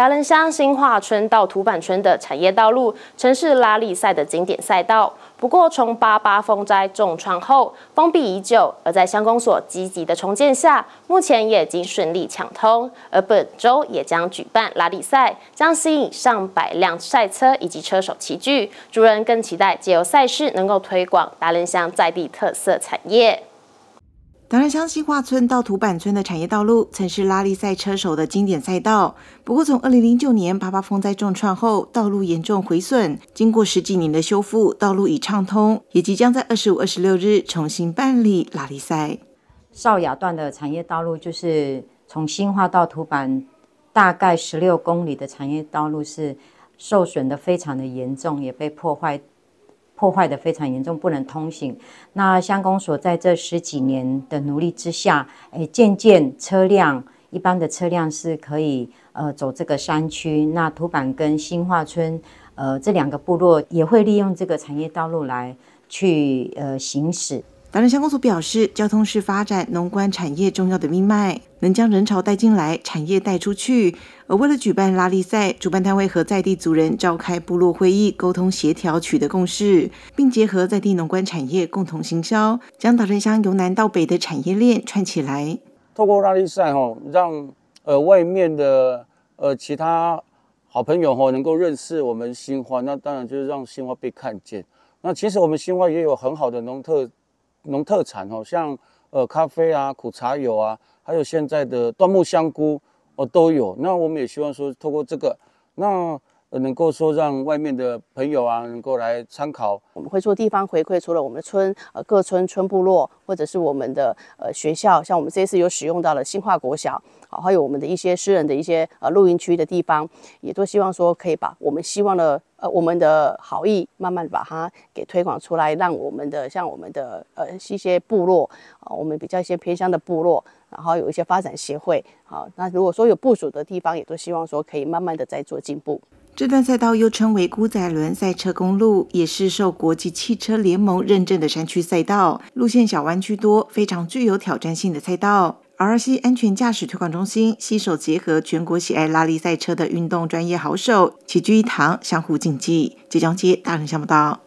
达人乡新化村到土板村的产业道路，曾是拉力赛的经典赛道。不过，从八八风灾重创后，封闭已久。而在乡公所积极的重建下，目前也已经顺利抢通。而本周也将举办拉力赛，将吸引上百辆赛车以及车手齐聚。主人更期待借由赛事能够推广达人乡在地特色产业。达人乡新化村到土板村的产业道路，曾是拉力赛车手的经典赛道。不过，从二零零九年八八风灾重创后，道路严重毁损，经过十几年的修复，道路已畅通，也即将在二十五、二十六日重新办理拉力赛。邵雅段的产业道路就是从新化到土板，大概十六公里的产业道路是受损的非常的严重，也被破坏。破坏的非常严重，不能通行。那乡公所在这十几年的努力之下，哎，渐渐车辆一般的车辆是可以呃走这个山区。那土板跟新化村呃这两个部落也会利用这个产业道路来去呃行驶。达人乡公所表示，交通是发展农关产业重要的命脉，能将人潮带进来，产业带出去。而为了举办拉力赛，主办单位和在地族人召开部落会议，沟通协调，取得共识，并结合在地农关产业共同行销，将达人乡由南到北的产业链串起来。透过拉力赛，哈，让呃外面的呃其他好朋友哈能够认识我们新花，那当然就是让新花被看见。那其实我们新花也有很好的农特。农特产哦，像呃咖啡啊、苦茶油啊，还有现在的椴木香菇哦都有。那我们也希望说，透过这个，那能够说让外面的朋友啊，能够来参考。我们会做地方回馈，除了我们村呃各村村部落，或者是我们的呃学校，像我们这次有使用到了新化国小，好，还有我们的一些私人的一些呃露营区的地方，也都希望说可以把我们希望的。呃，我们的好意慢慢把它给推广出来，让我们的像我们的呃一些部落啊，我们比较一些偏乡的部落，然后有一些发展协会，好，那如果说有部署的地方，也都希望说可以慢慢的在做进步。这段赛道又称为孤仔轮赛车公路，也是受国际汽车联盟认证的山区赛道，路线小弯曲多，非常具有挑战性的赛道。RC 安全驾驶推广中心携手结合全国喜爱拉力赛车的运动专业好手，齐聚一堂，相互竞技。即将接大人想不到。